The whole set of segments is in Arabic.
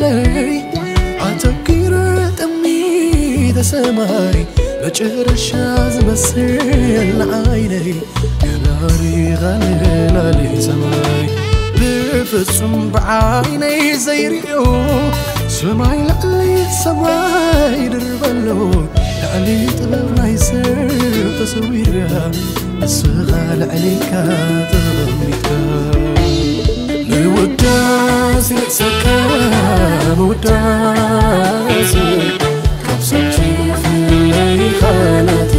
ለይ አተኪረ ጥሚ ተሰማይ መጨረሻ ዝመስል ንዓይነይ ገባሪ ኻልላሊ ሰማይ ብፍጹም ብዓይነይ ዘይርዮ ሰማይ ላዕሊ ሰማይ ድርበሎ ላዕሊ ጥበብ ናይ ሰብ ተሰዊራ ንስኻ ላዕሊካ ተቐሚጥካ ውዳሴ ሰከም ውዳሴ ካብሰብቲ ፍለይ ኻናት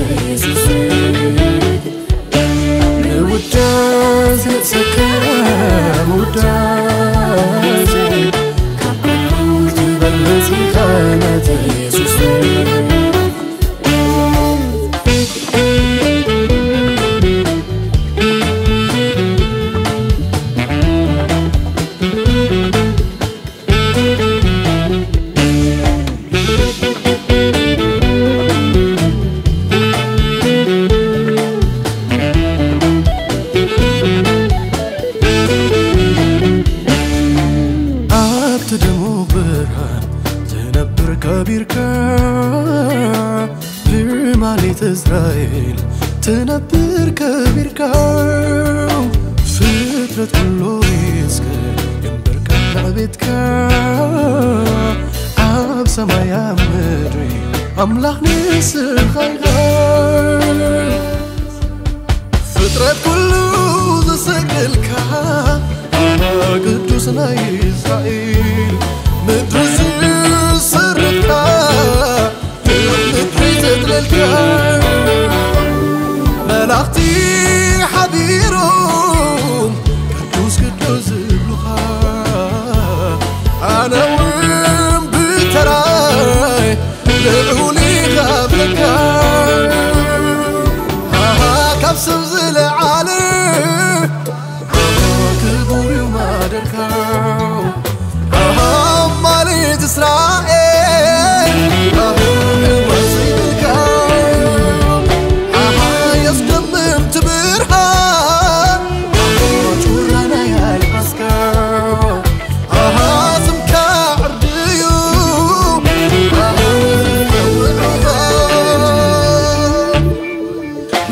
ከቢርካ ብማሌት እስራኤል ትነብር ከቢርካ ፍጥረት ኩሉ ይስክር ይንበርካ ንዕቤትካ ኣብ ሰማይ ኣብ ምድሪ ኣምላኽ ንስኻ ኢኻ ፍጥረት ኩሉ ዝስግልካ ቅዱስ ናይ እስራኤል ምድሪ encontrar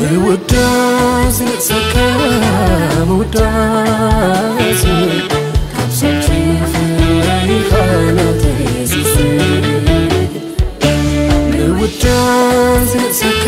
But it will dance and it's okay It so dance 갑자기 후회이 하나 되지 It will dance and it's okay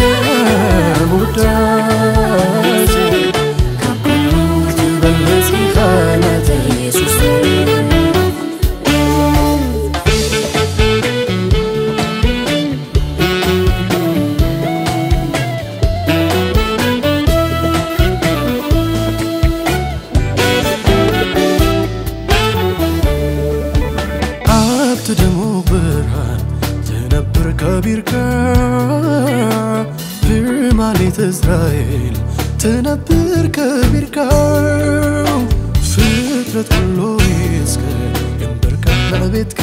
وركب يركب في مالية إسرائيل تنبر كبيركب فطرة كله يسكر ينبركب لعبتك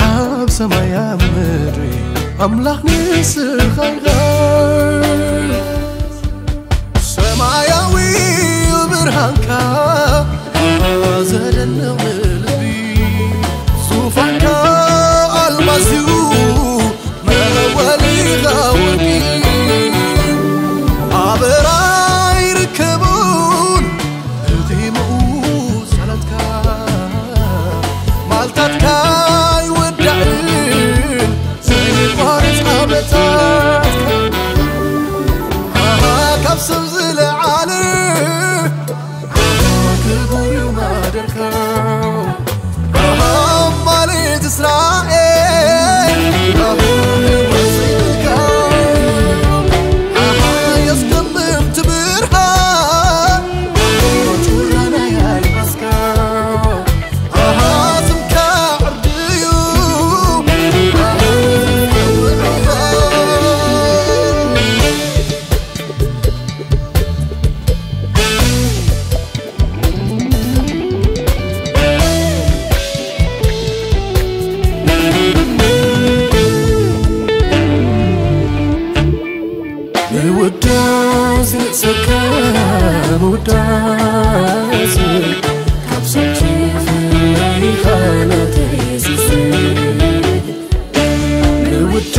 عب سمايا مدري أملاح نسر خيغر سماياوي برهانك. زدنه ውዳሴ ጽከም ውዳሴ ካብሶች ፍራይኻነት የሱስ ንውዳ